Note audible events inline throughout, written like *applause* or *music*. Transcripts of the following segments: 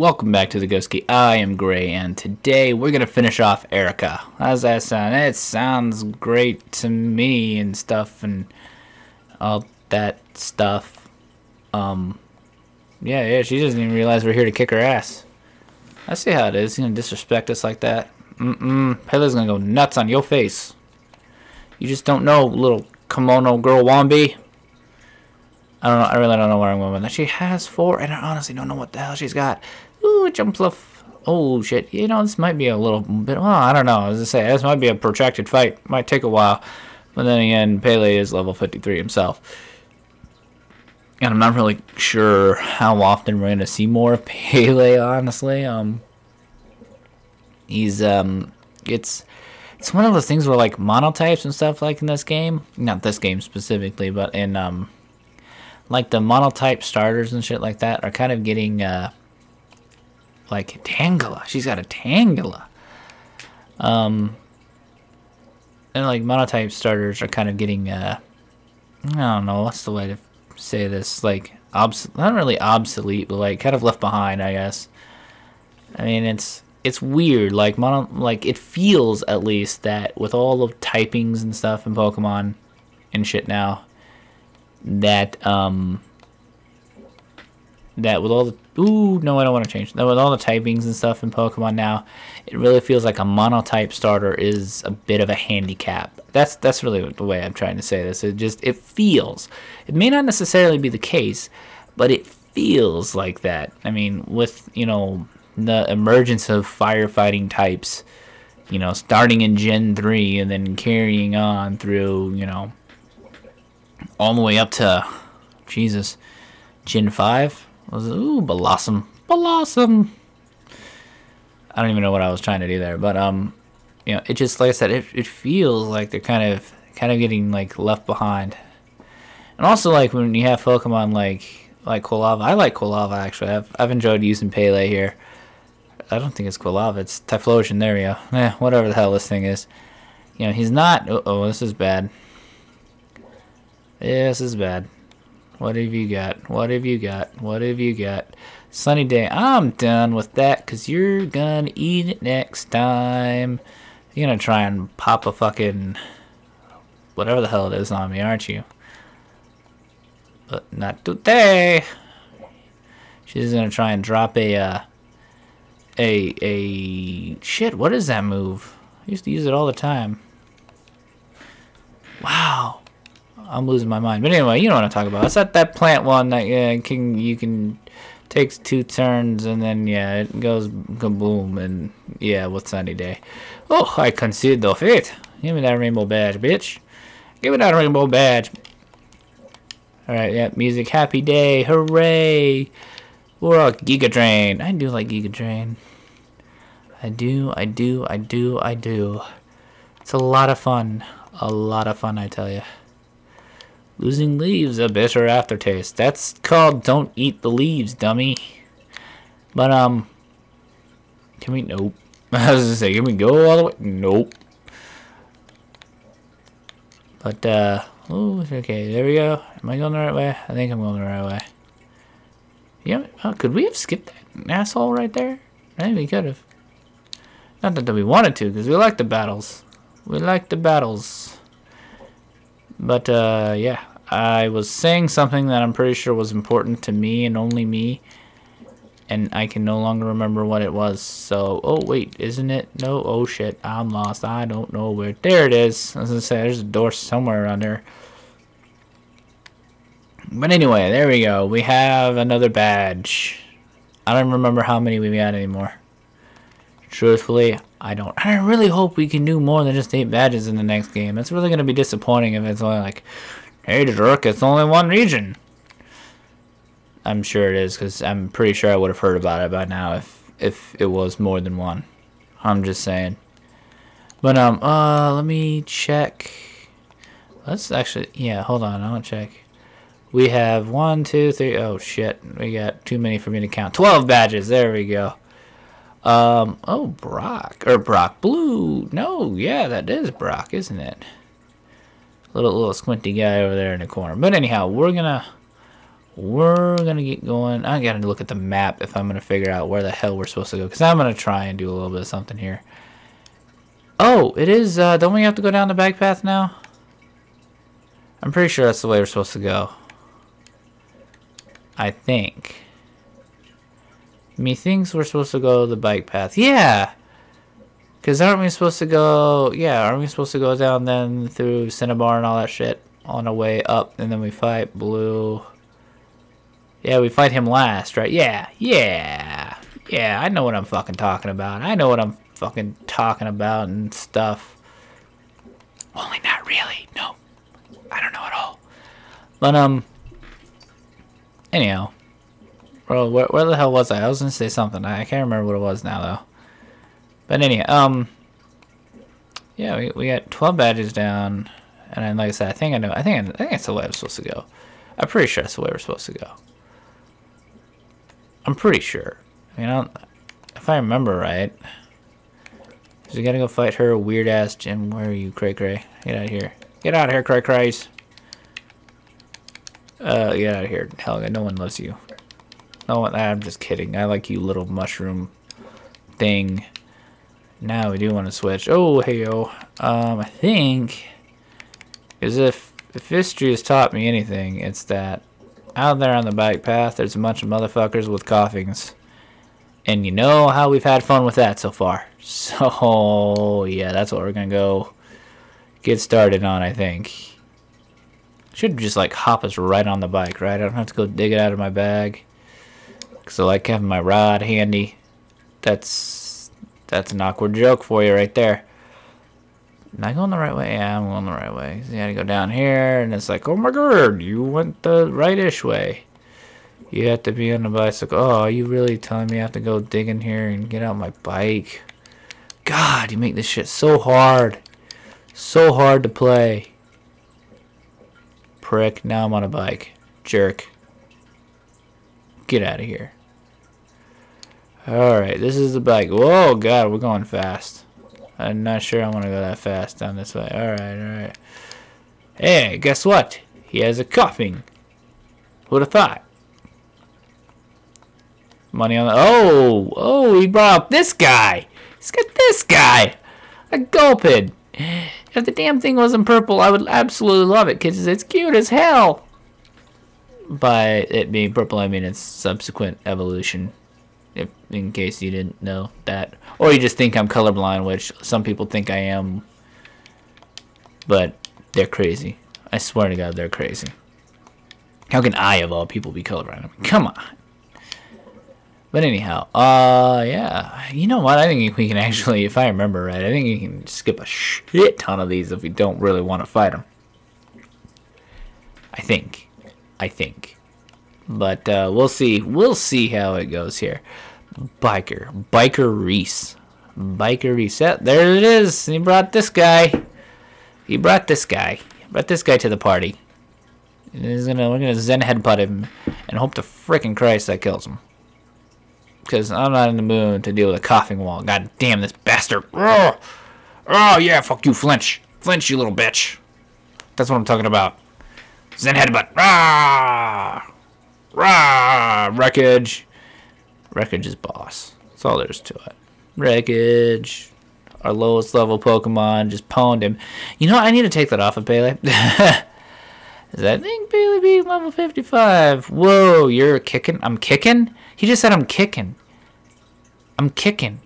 welcome back to the Ghost Key. I am Gray, and today we're gonna finish off Erika. How's that sound? It sounds great to me and stuff, and all that stuff. Um, yeah, yeah. She doesn't even realize we're here to kick her ass. I see how it is. He's gonna disrespect us like that. Mm-mm. Pele's gonna go nuts on your face. You just don't know, little kimono girl wombi. I don't know. I really don't know where I'm going with that. She has four, and I honestly don't know what the hell she's got. Ooh, Jumpluff. Oh shit. You know, this might be a little bit. Well, I don't know. As I say, this might be a protracted fight. Might take a while. But then again, Pele is level 53 himself. And I'm not really sure how often we're gonna see more of *laughs* Pele. Honestly, um, he's um, it's it's one of those things where like monotypes and stuff like in this game, not this game specifically, but in um like the monotype starters and shit like that are kind of getting uh like Tangela. She's got a Tangela. Um and like monotype starters are kind of getting uh I don't know, what's the way to say this? Like obs not really obsolete, but like kind of left behind, I guess. I mean, it's it's weird. Like mono, like it feels at least that with all the typings and stuff in Pokemon and shit now, that um that with all the ooh no I don't want to change that. With all the typings and stuff in Pokemon now it really feels like a monotype starter is a bit of a handicap. That's that's really the way I'm trying to say this. It just it feels it may not necessarily be the case but it feels like that. I mean with you know the emergence of firefighting types you know starting in Gen 3 and then carrying on through you know all the way up to Jesus, Gen five was? Ooh, Bellossom, Bellossom. I don't even know what I was trying to do there, but um, you know, it just like I said, it it feels like they're kind of kind of getting like left behind, and also like when you have Pokemon like like Quilava, I like Quilava actually. I've I've enjoyed using Pele here. I don't think it's Quilava, it's Typhlosion. There we go. Eh, whatever the hell this thing is. You know, he's not. Uh oh, this is bad. Yeah, this is bad. What have you got? What have you got? What have you got? Sunny day. I'm done with that because you're gonna eat it next time. You're gonna try and pop a fucking whatever the hell it is on me, aren't you? But not today. She's gonna try and drop a uh, a a shit. What is that move? I used to use it all the time. Wow. I'm losing my mind. But anyway, you know what I'm talking about. It's that that plant one that yeah, can you can takes two turns and then yeah, it goes kaboom and yeah, with sunny day. Oh, I concede the fate. Give me that rainbow badge, bitch. Give me that rainbow badge. Alright, yeah, music, happy day, hooray! We're all Giga Drain. I do like Giga Drain. I do, I do, I do, I do. It's a lot of fun. A lot of fun, I tell you. Losing leaves a bitter aftertaste. That's called don't eat the leaves, dummy. But, um, can we, nope. *laughs* I was gonna say, can we go all the way? Nope. But, uh, oh, okay, there we go. Am I going the right way? I think I'm going the right way. Yeah, oh, could we have skipped that asshole right there? Think we could have. Not that we wanted to, because we like the battles. We like the battles. But, uh, yeah. I was saying something that I'm pretty sure was important to me and only me. And I can no longer remember what it was. So, oh, wait, isn't it? No, oh, shit, I'm lost. I don't know where. There it is. I say, there's a door somewhere around there. But anyway, there we go. We have another badge. I don't remember how many we got anymore. Truthfully, I don't. I really hope we can do more than just 8 badges in the next game. It's really going to be disappointing if it's only like Hey, Dirk, it's only one region. I'm sure it is, because I'm pretty sure I would have heard about it by now if if it was more than one. I'm just saying. But, um, uh, let me check. Let's actually, yeah, hold on, I want to check. We have one, two, three, oh shit, we got too many for me to count. 12 badges, there we go. Um, oh, Brock, or Brock Blue. No, yeah, that is Brock, isn't it? Little little squinty guy over there in the corner. But anyhow, we're gonna we're gonna get going. I gotta look at the map if I'm gonna figure out where the hell we're supposed to go. Because I'm gonna try and do a little bit of something here. Oh, it is, uh, don't we have to go down the bike path now? I'm pretty sure that's the way we're supposed to go. I think. Methinks we're supposed to go the bike path. Yeah! Because aren't we supposed to go... Yeah, aren't we supposed to go down then through Cinnabar and all that shit on the way up and then we fight Blue... Yeah, we fight him last, right? Yeah, yeah, yeah, I know what I'm fucking talking about. I know what I'm fucking talking about and stuff. Only not really, no. I don't know at all. But, um, anyhow. Bro, where, where the hell was I? I was gonna say something. I can't remember what it was now, though. But anyway, um, yeah, we, we got 12 badges down. And then, like I said, I think I know, I think, I think that's the way I'm supposed to go. I'm pretty sure that's the way we're supposed to go. I'm pretty sure. I mean, I if I remember right. Cause we gotta go fight her weird ass gym. Where are you, Cray Cray? Get out of here. Get out of here, Cray Crays. Uh, get out of here. Hell, no one loves you. No one, I'm just kidding. I like you little mushroom thing. Now we do want to switch. Oh, hey, yo. Um, I think, is if, if history has taught me anything, it's that out there on the bike path, there's a bunch of motherfuckers with Koffings. And you know how we've had fun with that so far. *laughs* So, yeah, that's what we're going to go get started on, I think. Should just, like, hop us right on the bike, right? I don't have to go dig it out of my bag. Because I like having my rod handy. That's, that's an awkward joke for you right there. Am I going the right way? Yeah, I'm going the right way. So you gotta go down here, and it's like, oh my god, you went the rightish way. You have to be on the bicycle. Oh, are you really telling me I have to go dig in here and get out my bike? God, you make this shit so hard. So hard to play. Prick, now I'm on a bike. Jerk. Get out of here. Alright, this is the bike. Whoa, God, we're going fast. I'm not sure I want to go that fast down this way. Alright, alright. Hey, guess what? He has a Koffing. Who'd have thought? Money on the... Oh! Oh, he brought up this guy! He's got this guy! A Gulpin! If the damn thing wasn't purple, I would absolutely love it, because it's cute as hell! By it being purple, I mean its subsequent evolution if in case you didn't know that. Or you just think I'm colorblind which some people think I am. But they're crazy. I swear to god they're crazy. How can I of all people be colorblind? I mean, come on. But anyhow uh yeah. You know what? I think we can actually if I remember right I think you can skip a shit ton of these if we don't really want to fight them I think. I think. But uh, we'll see. We'll see how it goes here. Biker. Biker Reese. Biker. Yeah, there it is. He brought this guy. He brought this guy. He brought this guy to the party. He's gonna, we're gonna Zen headbutt him and hope to frickin' Christ that kills him. Because I'm not in the mood to deal with a Koffing wall. God damn this bastard. Oh, oh yeah, fuck you, flinch. Flinch, you little bitch. That's what I'm talking about. Zen headbutt. Ah! Rah! Wreckage. Wreckage is boss. That's all there is to it. Wreckage. Our lowest level Pokemon just pwned him. You know, I need to take that off of Bailey. *laughs* I think Bailey beat level 55. Whoa, you're kicking? I'm kicking? He just said I'm kicking. I'm kicking.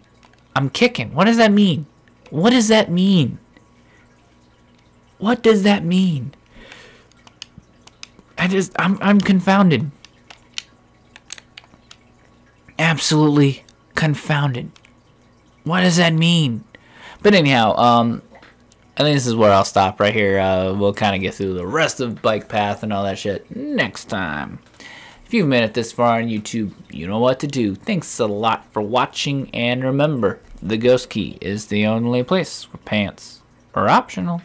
I'm kicking. What does that mean? What does that mean? What does that mean? I just, I'm, I'm confounded absolutely confounded. What does that mean? But anyhow, um, I think this is where I'll stop right here. Uh, we'll kind of get through the rest of Bike Path and all that shit next time. If you've made it this far on YouTube, you know what to do. Thanks a lot for watching, and remember, the Ghost Key is the only place where pants are optional.